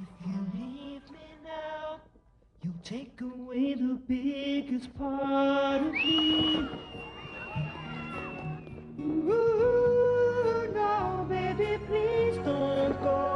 If you leave me now, you'll take away the biggest part of me. Ooh, no, baby, please don't go.